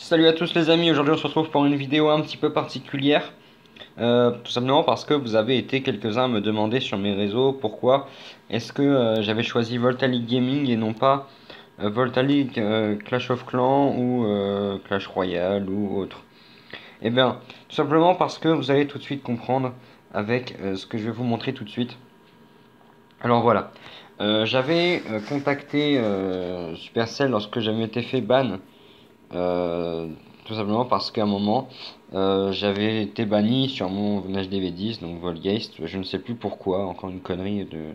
Salut à tous les amis, aujourd'hui on se retrouve pour une vidéo un petit peu particulière. Euh, tout simplement parce que vous avez été quelques-uns à me demander sur mes réseaux pourquoi est-ce que euh, j'avais choisi Volta League Gaming et non pas euh, Volta League Clash of Clans ou Clash Royale ou autre. Eh bien, tout simplement parce que vous allez tout de suite comprendre avec ce que je vais vous montrer tout de suite. Alors voilà, j'avais contacté Supercell lorsque j'avais été fait ban euh, tout simplement parce qu'à un moment, euh, j'avais été banni sur mon HDV10, donc Volgeist, je ne sais plus pourquoi, encore une connerie de,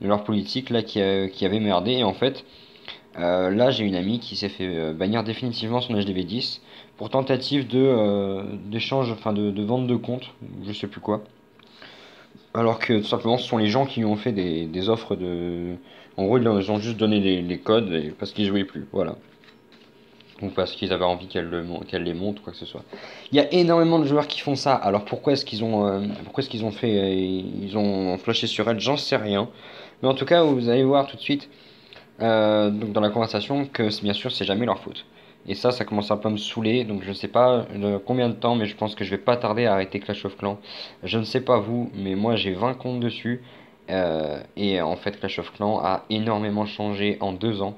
leur politique là qui, qui, avait merdé. Et en fait, euh, là j'ai une amie qui s'est fait bannir définitivement son HDV10 pour tentative de d'échange, enfin de, de, vente de compte, je sais plus quoi. Alors que tout simplement ce sont les gens qui lui ont fait des, des offres de. En gros, ils ont juste donné les, les codes parce qu'ils jouaient plus. Voilà ou parce qu'ils avaient envie qu'elle les montre ou quoi que ce soit. Il y a énormément de joueurs qui font ça. Alors pourquoi est-ce qu'ils ont, euh, pourquoi est-ce qu'ils ont fait, euh, ils ont flashé sur elle, j'en sais rien. Mais en tout cas, vous allez voir tout de suite, euh, donc dans la conversation, que bien sûr c'est jamais leur faute. Et ça, ça commence un peu à me saouler. Donc je ne sais pas combien de temps, mais je pense que je vais pas tarder à arrêter Clash of Clans. Je ne sais pas vous, mais moi j'ai 20 comptes dessus. et en fait, Clash of Clans a énormément changé en deux ans.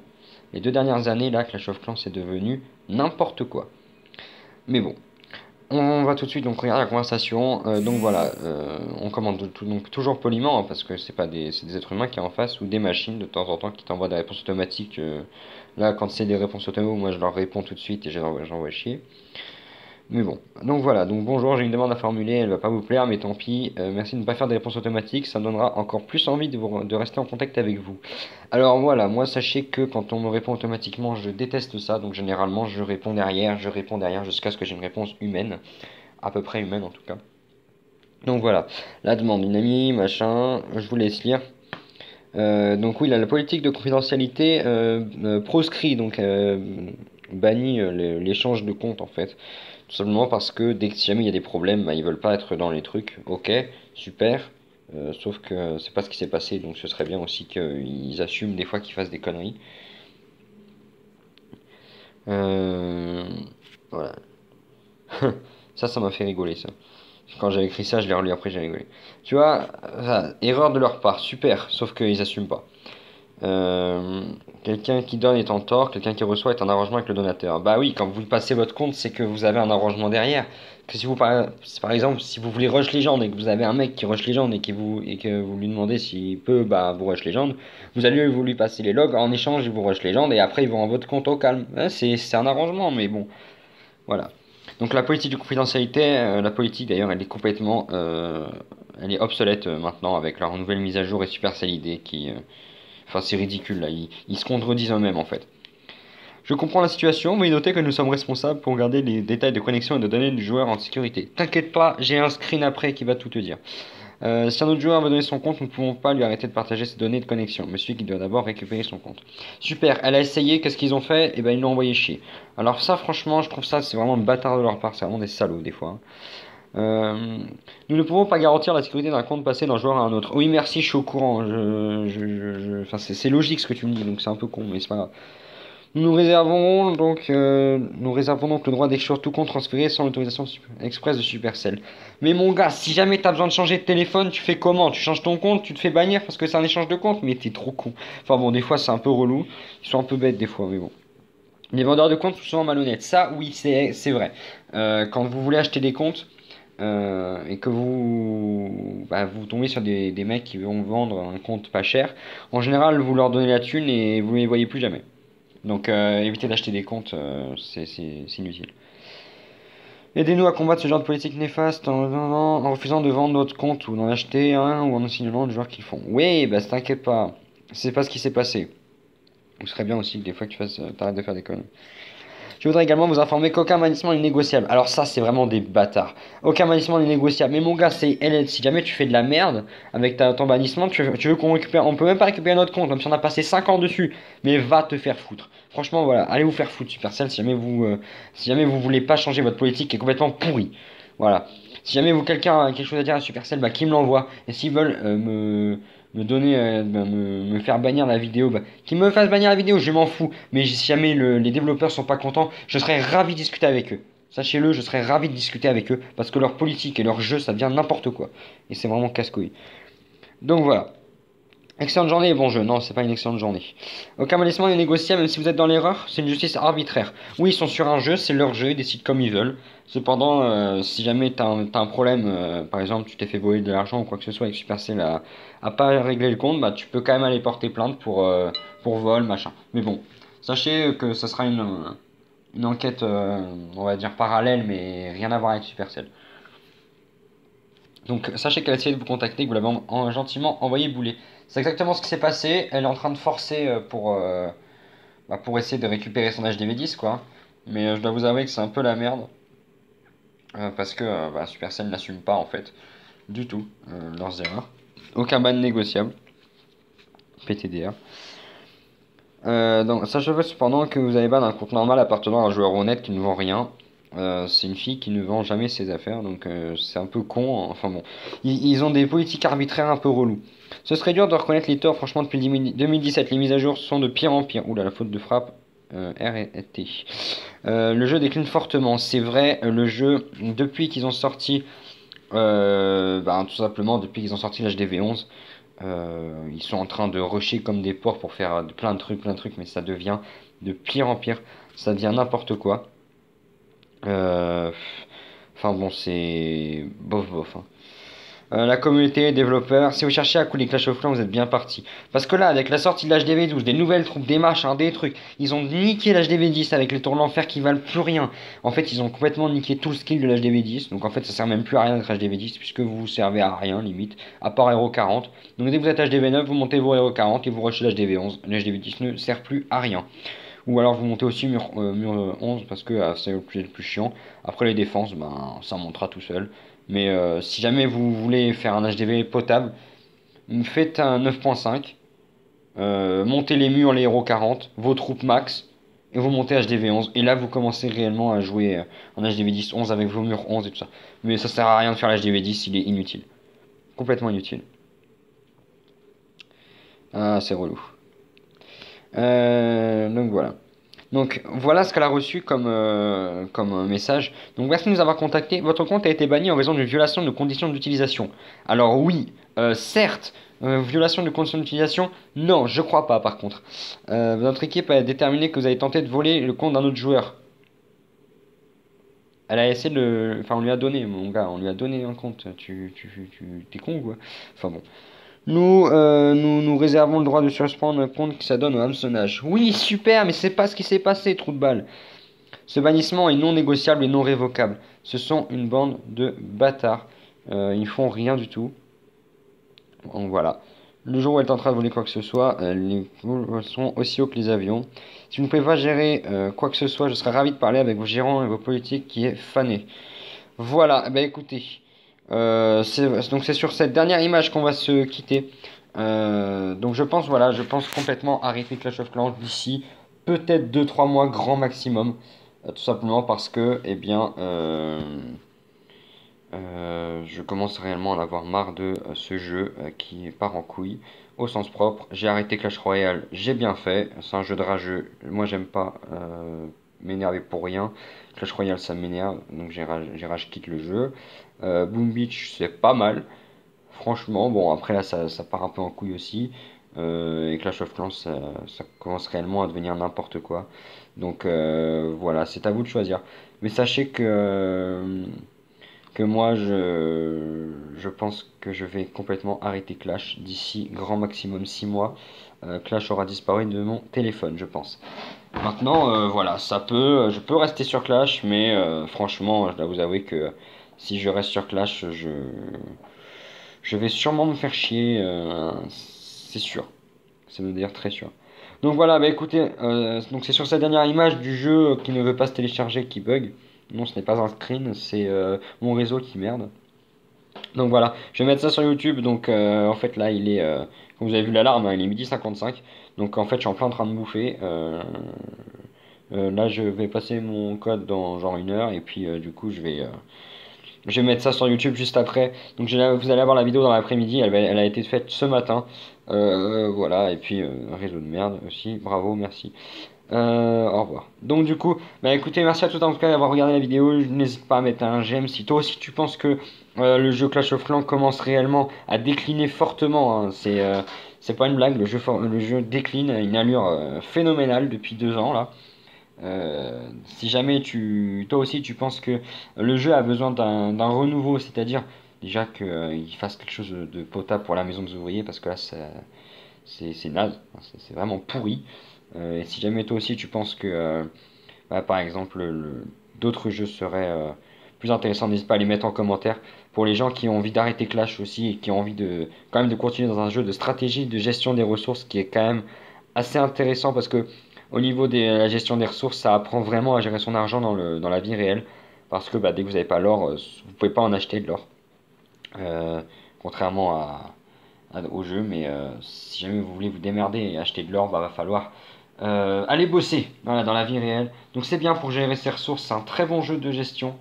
Les deux dernières années, là, Clash of Clans, c'est devenu n'importe quoi. Mais bon, on va tout de suite donc regarder la conversation. Euh, donc voilà, euh, on commande donc toujours poliment hein, parce que c'est pas des, des êtres humains qui en face ou des machines de temps en temps qui t'envoient des réponses automatiques. Euh, là, quand c'est des réponses automatiques, moi je leur réponds tout de suite et j'envoie chier. Mais bon, donc voilà, donc bonjour, j'ai une demande à formuler, elle va pas vous plaire, mais tant pis. Euh, merci de ne pas faire des réponses automatiques, ça me donnera encore plus envie de, rester en contact avec vous. Alors voilà, moi sachez que quand on me répond automatiquement, je déteste ça, donc généralement je réponds derrière, je réponds derrière jusqu'à ce que j'ai une réponse humaine, à peu près humaine en tout cas. Donc voilà, la demande, une amie, machin, je vous laisse lire. Euh, donc oui, la politique de confidentialité euh, proscrit, donc bannit l'échange de comptes en fait. Tout simplement parce que dès que si jamais il y a des problèmes, bah, ils veulent pas être dans les trucs. Ok, super. Euh, sauf que c'est pas ce qui s'est passé, donc ce serait bien aussi qu'ils assument des fois qu'ils fassent des conneries. Euh, voilà. ça, ça m'a fait rigoler, ça. Quand j'avais écrit ça, je l'ai relu après, j'ai rigolé. Tu vois, erreur de leur part, super, sauf qu'ils assument pas. Euh, quelqu'un qui donne est en tort, quelqu'un qui reçoit est en arrangement avec le donateur. Bah oui, quand vous passez votre compte, c'est que vous avez un arrangement derrière. Que si vous par, par exemple, si vous voulez rush légende et que vous avez un mec qui rush légende et, qui vous, et que vous lui demandez s'il peut bah, vous rush légende, vous allez vous lui passer les logs, en échange il vous rush légende et après il vous rend votre compte au calme. c'est un arrangement, mais bon, voilà. Donc la politique de confidentialité, euh, la politique d'ailleurs, elle est complètement, euh, elle est obsolète maintenant avec leur nouvelle mise à jour et Supercell ID qui Enfin, c'est ridicule là, ils, se contredisent eux-mêmes en fait. Je comprends la situation, mais notez que nous sommes responsables pour garder les détails de connexion et de données du joueur en sécurité. T'inquiète pas, j'ai un screen après qui va tout te dire. Euh, si un autre joueur veut donner son compte, nous ne pouvons pas lui arrêter de partager ses données de connexion. Monsieur qui doit d'abord récupérer son compte. Super, elle a essayé, qu'est-ce qu'ils ont fait? Eh ben ils l'ont envoyé chier. Alors ça franchement, je trouve ça c'est vraiment bâtard de leur part, c'est vraiment des salauds des fois. Hein. Euh, nous ne pouvons pas garantir la sécurité d'un compte passé d'un joueur à un autre. Oui, merci, je suis au courant. Je, enfin, c'est logique ce que tu me dis, donc c'est un peu con, mais c'est pas grave. Nous réservons donc, euh, nous réservons donc le droit d'écrire tout compte transféré sans l'autorisation express de Supercell. Mais mon gars, si jamais tu as besoin de changer de téléphone, tu fais comment? Tu changes ton compte, tu te fais bannir parce que c'est un échange de compte? Mais t'es trop con. Enfin bon, des fois c'est un peu relou. Ils sont un peu bêtes des fois, mais bon. Les vendeurs de comptes sont souvent malhonnêtes. Ça, oui, c'est vrai. Euh, quand vous voulez acheter des comptes, euh, et que vous, bah, vous tombez sur des, des, mecs qui vont vendre un compte pas cher, en général vous leur donnez la thune et vous ne les voyez plus jamais. Donc euh, évitez d'acheter des comptes, euh, c'est inutile. Aidez-nous à combattre ce genre de politique néfaste en, en, refusant de vendre notre compte ou d'en acheter un ou en signalant le joueurs qu'ils font. Oui, bah t'inquiète pas, c'est pas ce qui s'est passé. Ce serait bien aussi que des fois que tu fasses, t'arrêtes de faire des conneries. Je voudrais également vous informer qu'aucun bannissement n'est négociable. Alors ça, c'est vraiment des bâtards. Aucun bannissement n'est négociable. Mais mon gars, c'est si jamais tu fais de la merde avec ton bannissement, tu, veux qu'on récupère, on peut même pas récupérer notre compte, même si on a passé 5 ans dessus. Mais va te faire foutre. Franchement, voilà, allez vous faire foutre, Supercell, si jamais vous, euh, si jamais vous voulez pas changer votre politique qui est complètement pourrie. Voilà. Si jamais vous quelqu'un a quelque chose à dire à Supercell, bah qui me l'envoie. Et s'ils veulent euh, me me donner, euh, bah, me, me faire bannir la vidéo, bah, qu'ils me fassent bannir la vidéo, je m'en fous. Mais si jamais le- les développeurs sont pas contents, je serais ravi de discuter avec eux. Sachez-le, je serais ravi de discuter avec eux parce que leur politique et leur jeu, ça devient n'importe quoi. Et c'est vraiment casse-couille. Donc voilà. Excellente journée et bon jeu. Non, c'est pas une excellente journée. Aucun malissement n'est négociable même si vous êtes dans l'erreur. C'est une justice arbitraire. Oui, ils sont sur un jeu, c'est leur jeu, ils décident comme ils veulent. Cependant, euh, si jamais t'as un, problème, euh, par exemple, tu t'es fait voler de l'argent ou quoi que ce soit et Supercell a, pas réglé le compte, bah tu peux quand même aller porter plainte pour, euh, vol, machin. Mais bon, sachez que ça sera une, une enquête, on va dire parallèle, mais rien à voir avec Supercell. Donc sachez qu'elle a essayé de vous contacter, que vous l'avez en- en- gentiment envoyé bouler. C'est exactement ce qui s'est passé. Elle est en train de forcer euh, pour, euh, bah, pour essayer de récupérer son HDV10, quoi. Mais euh, je dois vous avouer que c'est un peu la merde. Parce que bah, Supercell n'assume pas, en fait, du tout leurs erreurs. Aucun ban négociable. PTDR. Donc, sachez cependant que vous avez ban un compte normal appartenant à un joueur honnête qui ne vend rien. Euh, c'est une fille qui ne vend jamais ses affaires, donc euh, c'est un peu con. hein. Enfin bon, ils, ont des politiques arbitraires un peu relous. Ce serait dur de reconnaître les torts, franchement, depuis 2017. Les mises à jour sont de pire en pire. Oula, la faute de frappe. Euh, R et T. Euh, le jeu décline fortement. C'est vrai, le jeu, depuis qu'ils ont sorti, ben, tout simplement, depuis qu'ils ont sorti l'HDV11, euh, ils sont en train de rusher comme des porcs pour faire plein de trucs, plein de trucs, mais ça devient de pire en pire. Ça devient n'importe quoi. Euh, Enfin bon, c'est bof bof. hein. Euh, la communauté, développeurs, si vous cherchez à couler Clash of Clans, vous êtes bien parti. Parce que là, avec la sortie de l'HDV12, des nouvelles troupes, des machins, des trucs, ils ont niqué l'HDV10 avec les tours l'enfer qui valent plus rien. En fait, ils ont complètement niqué tout le skill de l'HDV10. Donc en fait, ça sert même plus à rien d'être HDV10 puisque vous vous servez à rien limite, à part Hero 40. Donc dès que vous êtes HDV9, vous montez vos Hero 40 et vous rushez l'HDV11. L'HDV10 ne sert plus à rien. Ou alors vous montez aussi mur, euh, mur euh, 11 parce que euh, c'est le plus, chiant. Après les défenses, ben, ça montera tout seul. Mais euh, si jamais vous voulez faire un HDV potable, faites un 9.5. euh, montez les murs, les héros 40, vos troupes max, et vous montez HDV 11. Et là, vous commencez réellement à jouer euh, en HDV 10, 11 avec vos murs 11 et tout ça. Mais ça sert à rien de faire l'HDV 10, il est inutile. Complètement inutile. Ah, c'est relou. Euh, donc voilà. Donc voilà ce qu'elle a reçu comme, euh, comme message. Donc merci de nous avoir contacté. Votre compte a été banni en raison d'une violation de conditions d'utilisation. Alors oui, euh, certes, violation de conditions d'utilisation, non, je crois pas par contre. Notre équipe a déterminé que vous avez tenté de voler le compte d'un autre joueur. Elle a essayé de. Enfin on lui a donné, mon gars, on lui a donné un compte. Tu, tu, tu, t'es con ou quoi? Enfin bon. Nous, euh, nous nous réservons le droit de suspendre un compte qui s'adonne au hameçonnage. Oui, super, mais c'est pas ce qui s'est passé, trou de balle. Ce bannissement est non négociable et non révocable. Ce sont une bande de bâtards. Euh, ils font rien du tout. Donc voilà. Le jour où elle tentera de voler quoi que ce soit, euh, les vols seront aussi hauts que les avions. Si vous ne pouvez pas gérer euh, quoi que ce soit, je serai ravi de parler avec vos gérants et vos politiques qui est fané. Voilà, ben écoutez. Euh, donc c'est sur cette dernière image qu'on va se quitter. Euh, donc je pense voilà, je pense complètement arrêter Clash of Clans d'ici peut-être 2-3 mois grand maximum. Euh, tout simplement parce que eh bien je commence réellement à avoir marre de ce jeu qui part en couille au sens propre. J'ai arrêté Clash Royale, j'ai bien fait. C'est un jeu de rageux. Moi j'aime pas m'énerver pour rien. Clash Royale ça m'énerve, donc j'ai rage, rage quitte le jeu. Euh, Boom Beach, c'est pas mal. Franchement, bon, après là, ça, ça part un peu en couille aussi. Euh, et Clash of Clans, ça, commence réellement à devenir n'importe quoi. Donc euh, voilà, c'est à vous de choisir. Mais sachez que, que moi, je, je pense que je vais complètement arrêter Clash d'ici grand maximum 6 mois. Clash aura disparu de mon téléphone, je pense. Maintenant, voilà, ça peut, je peux rester sur Clash, mais franchement, je dois vous avouer que si je reste sur Clash, je, je vais sûrement me faire chier, euh, c'est sûr. C'est dire très sûr. Donc voilà, bah écoutez, euh, c'est sur cette dernière image du jeu qui ne veut pas se télécharger qui bug. Non, ce n'est pas un screen, c'est euh, mon réseau qui merde. Donc voilà, je vais mettre ça sur YouTube. Donc en fait là, il est, comme vous avez vu l'alarme, hein, il est midi 55. Donc en fait, je suis en plein train de bouffer. Là, je vais passer mon code dans genre une heure et puis du coup, je vais, Je vais mettre ça sur YouTube juste après. Donc vous allez avoir la vidéo dans l'après-midi. Elle, a été faite ce matin. Euh, voilà, et puis un réseau de merde aussi. Bravo, merci. au revoir. Donc du coup, bah écoutez, merci à tous en tout cas d'avoir regardé la vidéo. N'hésite pas à mettre un j'aime si toi aussi tu penses que le jeu Clash of Clans commence réellement à décliner fortement. Hein. C'est pas une blague, le jeu, le jeu décline à une allure euh, phénoménale depuis deux ans là. Euh, si jamais tu, toi aussi tu penses que le jeu a besoin d'un renouveau, c'est-à-dire déjà qu'il euh, fasse quelque chose de potable pour la maison des ouvriers, parce que là c'est naze, c'est vraiment pourri. et si jamais toi aussi tu penses que bah, par exemple d'autres jeux seraient plus intéressants, n'hésite pas à les mettre en commentaire pour les gens qui ont envie d'arrêter Clash aussi et qui ont envie de quand même de continuer dans un jeu de stratégie, de gestion des ressources qui est quand même assez intéressant parce que au niveau de la gestion des ressources, ça apprend vraiment à gérer son argent dans, la vie réelle parce que bah, dès que vous n'avez pas l'or, euh, vous pouvez pas en acheter de l'or. Euh, contrairement au jeu, mais euh, si jamais vous voulez vous démerder et acheter de l'or, bah, va falloir aller bosser dans la vie réelle. Donc c'est bien pour gérer ses ressources, c'est un très bon jeu de gestion.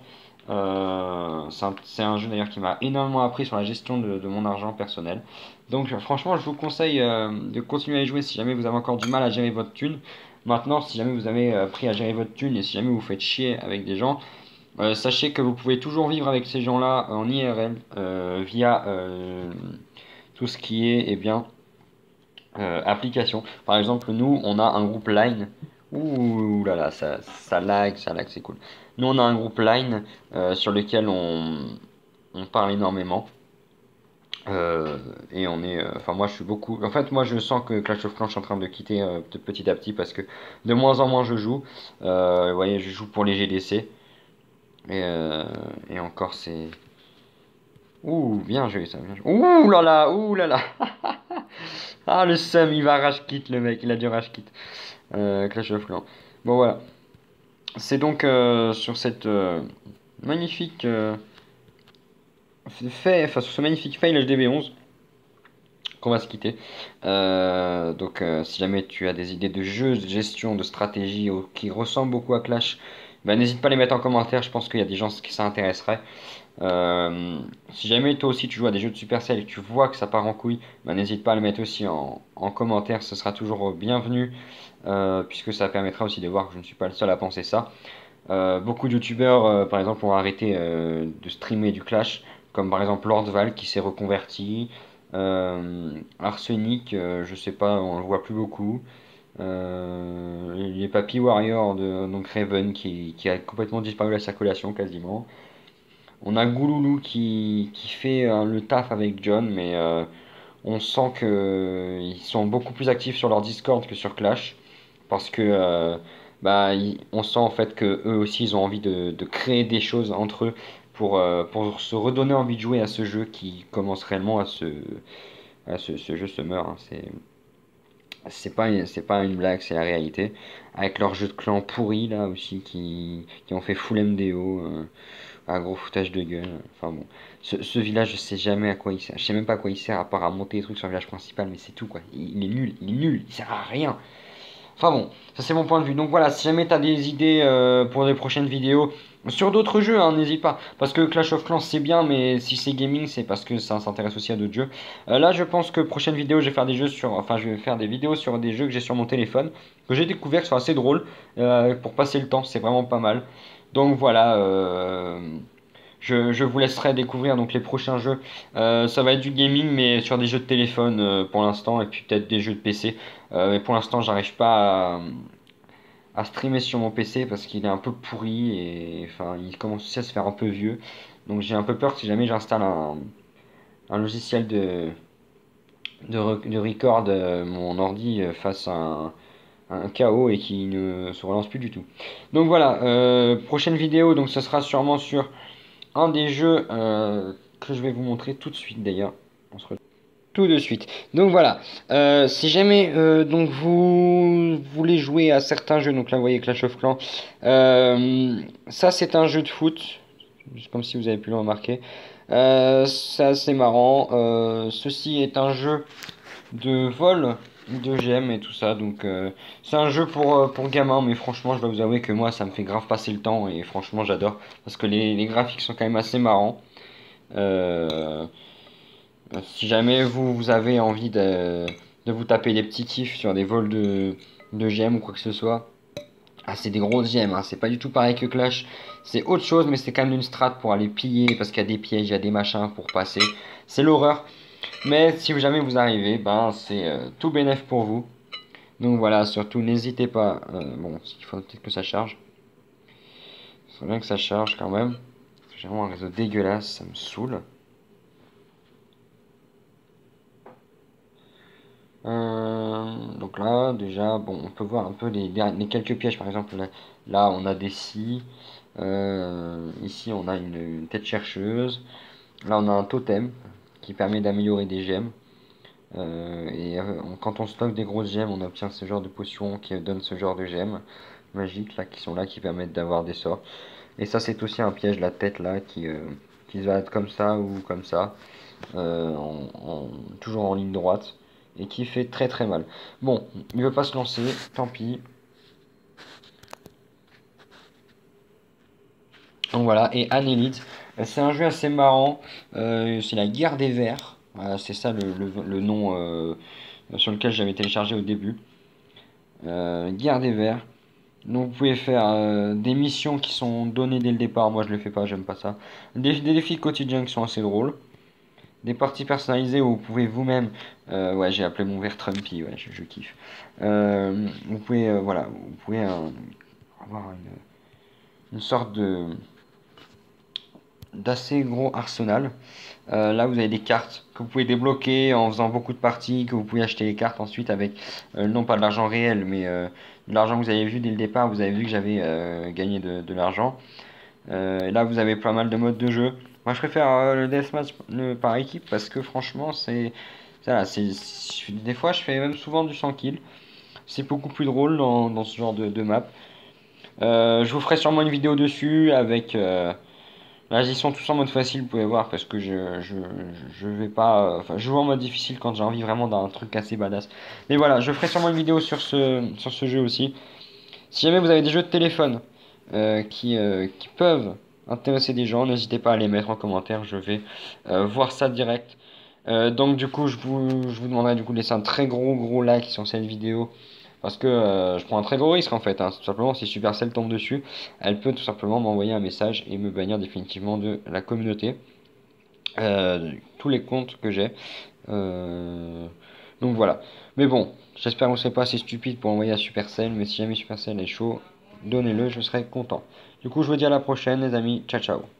Euh, c'est un, jeu d'ailleurs qui m'a énormément appris sur la gestion de, mon argent personnel. Donc franchement, je vous conseille euh, de continuer à y jouer si jamais vous avez encore du mal à gérer votre thune. Maintenant, si jamais vous avez appris à gérer votre thune et si jamais vous faites chier avec des gens, euh, sachez que vous pouvez toujours vivre avec ces gens-là en IRL via tout ce qui est eh bien, application. Par exemple, nous, on a un groupe Line. Ouh là là, ça, ça lag, ça lag, c'est cool. Nous, on a un groupe Line euh, sur lequel on, parle énormément. Euh, et on est. Euh, enfin, moi, je suis beaucoup. En fait, moi, je sens que Clash of Clans, je suis en train de quitter petit à petit parce que de moins en moins je joue. vous voyez, je joue pour les GDC. Et, et encore, c'est. Ouh, bien joué ça. Bien. Ouh là là, ouh là là. ah, le seum, il va rage kit, le mec, il a du rage kit. Clash of Clans. Bon, voilà. C'est donc euh, sur cette euh, magnifique euh, fait, enfin sur ce magnifique fail HDB11 qu'on va se quitter. donc si jamais tu as des idées de jeux, de gestion, de stratégie qui ressemblent beaucoup à Clash, ben, n'hésite pas à les mettre en commentaire, je pense qu'il y a des gens qui s'intéresseraient. si jamais toi aussi tu joues à des jeux de Supercell et que tu vois que ça part en couille, ben, n'hésite pas à le mettre aussi en, en commentaire, ce sera toujours bienvenu. Euh, puisque ça permettra aussi de voir que je ne suis pas le seul à penser ça. Euh, beaucoup de youtubeurs, euh, par exemple, ont arrêté de streamer du Clash, comme par exemple Lord Val qui s'est reconverti. Arsenic, je sais pas, on le voit plus beaucoup. les Papy Warrior de donc Raven qui, qui, a complètement disparu de la circulation quasiment. On a Gouloulou qui, qui fait le taf avec John, mais on sent qu'ils sont beaucoup plus actifs sur leur Discord que sur Clash parce que euh, bah, on sent en fait que eux aussi ils ont envie de, créer des choses entre eux pour, euh, pour se redonner envie de jouer à ce jeu qui commence réellement à se à ce, ce jeu se meurt hein. c'est c'est pas c'est pas une blague c'est la réalité. Avec leur jeu de clan pourri là aussi qui, qui ont fait full MDO euh, un gros foutage de gueule. Enfin bon. Ce, ce, village je sais jamais à quoi il sert. Je sais même pas à quoi il sert à part à monter des trucs sur le village principal mais c'est tout quoi. Il est nul il est nul il sert à rien Enfin bon, ça c'est mon point de vue. Donc voilà, si jamais tu as des idées euh, pour des prochaines vidéos sur d'autres jeux, hein, n'hésite pas. Parce que Clash of Clans c'est bien, mais si c'est gaming, c'est parce que ça s'intéresse aussi à d'autres jeux. Euh, là, je pense que prochaine vidéo, je vais faire des jeux sur, enfin, je vais faire des vidéos sur des jeux que j'ai sur mon téléphone, que j'ai découvert, qui sont assez drôles euh, pour passer le temps. C'est vraiment pas mal. Donc voilà. Je, vous laisserai découvrir donc les prochains jeux. Euh, ça va être du gaming, mais sur des jeux de téléphone euh, pour l'instant, et puis peut-être des jeux de PC. Euh, mais pour l'instant, j'arrive pas à, streamer sur mon PC parce qu'il est un peu pourri et enfin, il commence aussi à se faire un peu vieux. Donc j'ai un peu peur que si jamais j'installe un, logiciel de, de, de record, mon ordi fasse un, un chaos et qui ne se relance plus du tout. Donc voilà, prochaine vidéo, donc ce sera sûrement sur un des jeux euh, que je vais vous montrer tout de suite d'ailleurs. On se tout de suite. Donc voilà, euh, si jamais euh, donc vous voulez jouer à certains jeux, donc là vous voyez Clash of Clans, ça c'est un jeu de foot, comme si vous avez pu le remarquer. c'est marrant. ceci est un jeu de vol de gemmes et tout ça. Donc euh, c'est un jeu pour, euh, pour gamins, mais franchement je dois vous avouer que moi ça me fait grave passer le temps et franchement j'adore parce que les, les, graphiques sont quand même assez marrants. Euh, si jamais vous, avez envie de, de, vous taper des petits kiffs sur des vols de, de gemmes ou quoi que ce soit, ah, c'est des grosses gemmes, hein. c'est pas du tout pareil que Clash. C'est autre chose, mais c'est quand même une strat pour aller piller parce qu'il y a des pièges, il y a des machins pour passer. C'est l'horreur. Mais si jamais vous arrivez, ben c'est euh, tout bénéf pour vous. Donc voilà, surtout n'hésitez pas. Euh, bon, il faut peut-être que ça charge. Il faut bien que ça charge quand même. J'ai vraiment un réseau dégueulasse, ça me saoule. Euh, donc là, déjà, bon, on peut voir un peu les, les quelques pièges. Par exemple, là, on a des scies. ici, on a une, tête chercheuse. Là, on a un totem qui permet d'améliorer des gemmes. Euh, et euh, quand on stocke des grosses gemmes, on obtient ce genre de potions qui donnent ce genre de gemmes magiques là, qui sont là, qui permettent d'avoir des sorts. Et ça, c'est aussi un piège, la tête là, qui, euh, va être comme ça ou comme ça, toujours en ligne droite, et qui fait très très mal. Bon, il veut pas se lancer, tant pis. Donc voilà, et Annelite, c'est un jeu assez marrant. Euh, c'est la guerre des vers. c'est ça le, nom euh, sur lequel j'avais téléchargé au début. Euh, guerre des vers. Donc vous pouvez faire des missions qui sont données dès le départ. Moi je le fais pas, j'aime pas ça. Des, défis quotidiens qui sont assez drôles. Des parties personnalisées où vous pouvez vous-même. ouais, j'ai appelé mon verre Trumpy. Ouais, je, kiffe. vous pouvez, voilà, vous pouvez avoir une sorte de d'assez gros arsenal. Euh, là, vous avez des cartes que vous pouvez débloquer en faisant beaucoup de parties, que vous pouvez acheter les cartes ensuite avec, euh, non pas de l'argent réel, mais euh, de l'argent que vous avez vu dès le départ. Vous avez vu que j'avais gagné de, l'argent. là, vous avez pas mal de modes de jeu. Moi, je préfère le deathmatch par équipe parce que franchement, c'est... Des fois, je fais même souvent du 100 kills. C'est beaucoup plus drôle dans, ce genre de, de map. je vous ferai sûrement une vidéo dessus avec Là, ils sont tous en mode facile, vous pouvez voir, parce que je, je, je vais pas... Enfin, je joue en mode difficile quand j'ai envie vraiment d'un truc assez badass. Mais voilà, je ferai sûrement une vidéo sur ce, sur ce jeu aussi. Si jamais vous avez des jeux de téléphone euh, qui, euh, qui peuvent intéresser des gens, n'hésitez pas à les mettre en commentaire, je vais euh, voir ça direct. donc du coup, je vous, je vous demanderai du coup de laisser un très gros gros like sur cette vidéo. Parce que euh, je prends un très gros risque en fait. Hein. Tout simplement, si Supercell tombe dessus, elle peut tout simplement m'envoyer un message et me bannir définitivement de la communauté. Euh, tous les comptes que j'ai. Euh, donc voilà. Mais bon, j'espère que vous ne serez pas assez stupide pour envoyer à Supercell. Mais si jamais Supercell est chaud, donnez-le, je serai content. Du coup, je vous dis à la prochaine, les amis. Ciao, ciao.